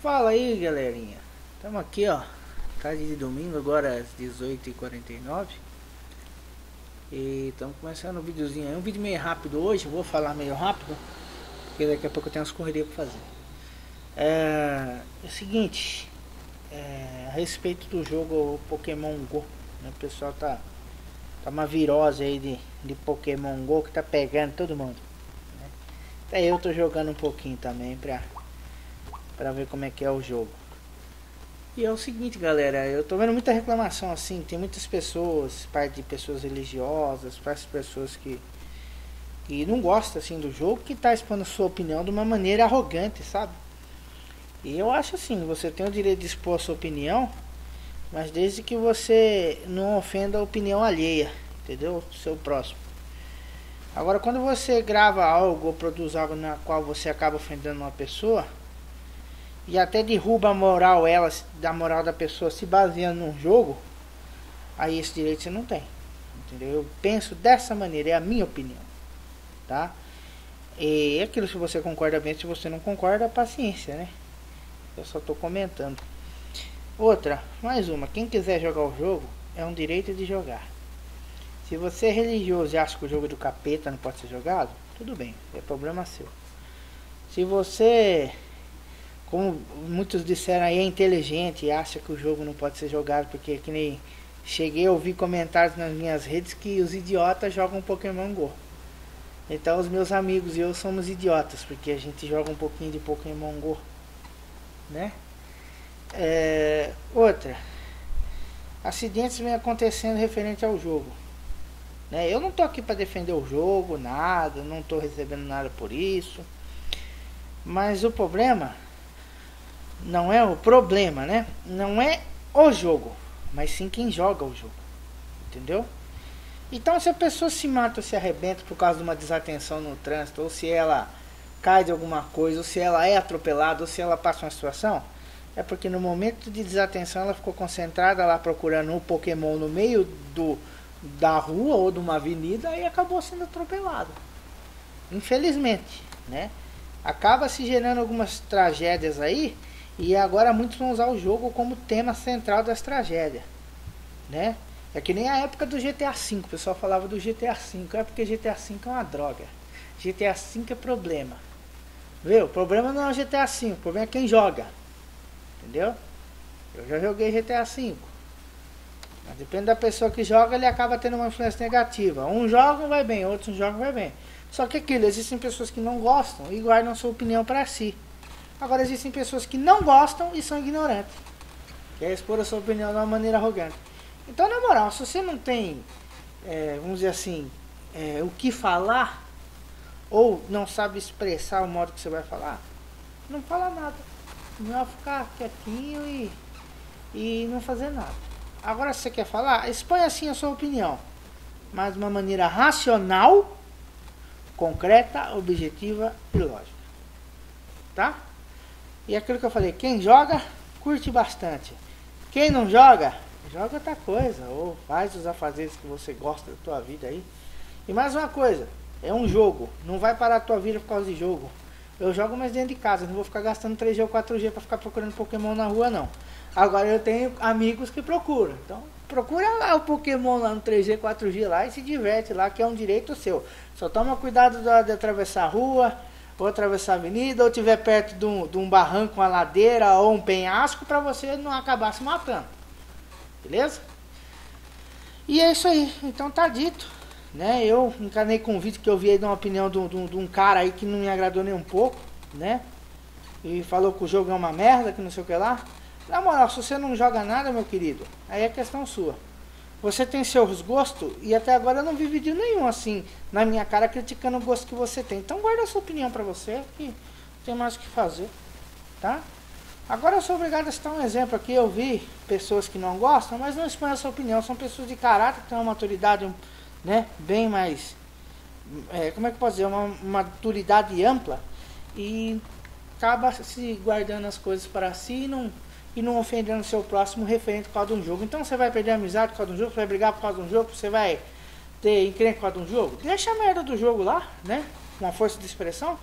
Fala aí galerinha, estamos aqui ó, tarde de domingo, agora às 18h49 E estamos começando um videozinho aí, um vídeo meio rápido hoje, vou falar meio rápido Porque daqui a pouco eu tenho umas correrias para fazer. É, é, o seguinte, é, a respeito do jogo Pokémon GO né, O pessoal tá, tá uma virose aí de, de Pokémon GO que tá pegando todo mundo né? Até eu tô jogando um pouquinho também pra para ver como é que é o jogo. E é o seguinte, galera, eu tô vendo muita reclamação assim, tem muitas pessoas, parte de pessoas religiosas, parte de pessoas que que não gostam assim do jogo, que tá expondo sua opinião de uma maneira arrogante, sabe? E eu acho assim, você tem o direito de expor a sua opinião, mas desde que você não ofenda a opinião alheia, entendeu? Do seu próximo. Agora, quando você grava algo ou produz algo na qual você acaba ofendendo uma pessoa, e até derruba a moral ela da moral da pessoa se baseando num jogo, aí esse direito você não tem. Entendeu? Eu penso dessa maneira, é a minha opinião. Tá? E é aquilo se você concorda bem, se você não concorda, paciência, né? Eu só estou comentando. Outra, mais uma, quem quiser jogar o jogo é um direito de jogar. Se você é religioso e acha que o jogo do capeta não pode ser jogado, tudo bem, é problema seu. Se você como muitos disseram aí, é inteligente e acha que o jogo não pode ser jogado, porque que nem cheguei a ouvir comentários nas minhas redes que os idiotas jogam Pokémon GO. Então os meus amigos e eu somos idiotas, porque a gente joga um pouquinho de Pokémon GO. Né? É, outra. Acidentes vêm acontecendo referente ao jogo. Né? Eu não tô aqui para defender o jogo, nada, não tô recebendo nada por isso. Mas o problema não é o problema, né? Não é o jogo, mas sim quem joga o jogo. Entendeu? Então se a pessoa se mata ou se arrebenta por causa de uma desatenção no trânsito, ou se ela cai de alguma coisa, ou se ela é atropelada, ou se ela passa uma situação, é porque no momento de desatenção ela ficou concentrada lá procurando um Pokémon no meio do, da rua ou de uma avenida e acabou sendo atropelado. Infelizmente, né? Acaba se gerando algumas tragédias aí e agora muitos vão usar o jogo como tema central das tragédias, né? É que nem a época do GTA V, o pessoal falava do GTA V, é porque GTA V é uma droga. GTA V é problema. Viu? O problema não é o GTA V, o problema é quem joga. Entendeu? Eu já joguei GTA V. Mas depende da pessoa que joga, ele acaba tendo uma influência negativa. Um joga vai bem, outros jogam vai bem. Só que aquilo, existem pessoas que não gostam e guardam sua opinião para si. Agora existem pessoas que não gostam e são ignorantes. Quer expor a sua opinião de uma maneira arrogante. Então, na moral, se você não tem, é, vamos dizer assim, é, o que falar, ou não sabe expressar o modo que você vai falar, não fala nada. Não ficar quietinho e, e não fazer nada. Agora, se você quer falar, expõe assim a sua opinião, mas de uma maneira racional, concreta, objetiva e lógica. Tá? E aquilo que eu falei, quem joga, curte bastante. Quem não joga, joga outra coisa. Ou faz os afazeres que você gosta da tua vida aí. E mais uma coisa, é um jogo. Não vai parar a tua vida por causa de jogo. Eu jogo mais dentro de casa, não vou ficar gastando 3G ou 4G para ficar procurando Pokémon na rua não. Agora eu tenho amigos que procuram. Então, procura lá o Pokémon lá no 3G, 4G lá e se diverte lá, que é um direito seu. Só toma cuidado de, atravessar a rua, ou atravessar a avenida, ou estiver perto de um, de um barranco, uma ladeira ou um penhasco, para você não acabar se matando. Beleza? E é isso aí. Então tá dito. Né? Eu encanei com um vídeo que eu vi aí de uma opinião de um, de um cara aí que não me agradou nem um pouco, né? E falou que o jogo é uma merda, que não sei o que lá. Na moral, se você não joga nada, meu querido, aí é questão sua. Você tem seus gostos e até agora eu não vi vídeo nenhum assim na minha cara criticando o gosto que você tem. Então guarda a sua opinião pra você que tem mais o que fazer, tá? Agora eu sou obrigado a citar um exemplo aqui. Eu vi pessoas que não gostam, mas não expõem a sua opinião. São pessoas de caráter que têm uma maturidade né, bem mais. É, como é que eu posso dizer? Uma, uma maturidade ampla e acaba se guardando as coisas para si e não e não ofendendo o seu próximo referente por causa de um jogo. Então você vai perder a amizade por causa de um jogo, você vai brigar por causa de um jogo, você vai ter encrenca por causa de um jogo. Deixa a merda do jogo lá, né? Com a força de expressão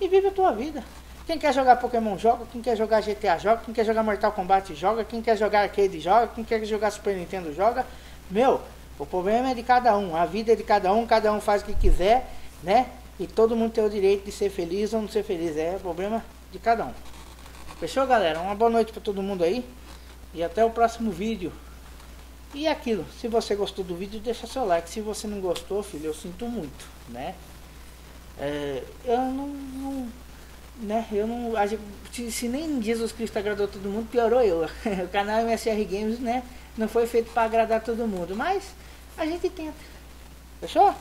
e vive a tua vida. Quem quer jogar Pokémon joga, quem quer jogar GTA joga, quem quer jogar Mortal Kombat joga, quem quer jogar arcade joga, quem quer jogar Super Nintendo joga. Meu, o problema é de cada um, a vida é de cada um, cada um faz o que quiser, né? E todo mundo tem o direito de ser feliz ou não ser feliz, é o problema de cada um. Fechou, galera? Uma boa noite para todo mundo aí e até o próximo vídeo. E é aquilo, se você gostou do vídeo, deixa seu like. Se você não gostou, filho, eu sinto muito, né? É, eu não, não, né? Eu não, se, se nem Jesus Cristo agradou todo mundo, piorou eu. o canal MSR Games, né? Não foi feito para agradar todo mundo, mas a gente tenta. Fechou?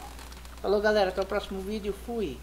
Falou, galera. Até o próximo vídeo. Fui.